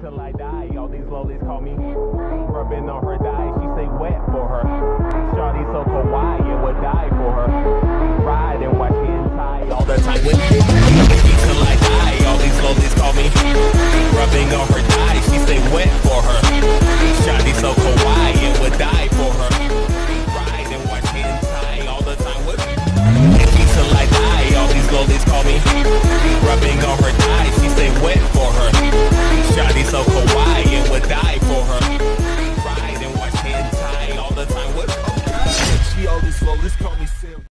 till I die. All these lowlies call me rubbing on her thigh. She say wet for her. Shawty so kawaii, it would die for her. Ride and watch inside all the time till I die. All these lowlies call me rubbing on her thigh. Slow, let's call me Sarah.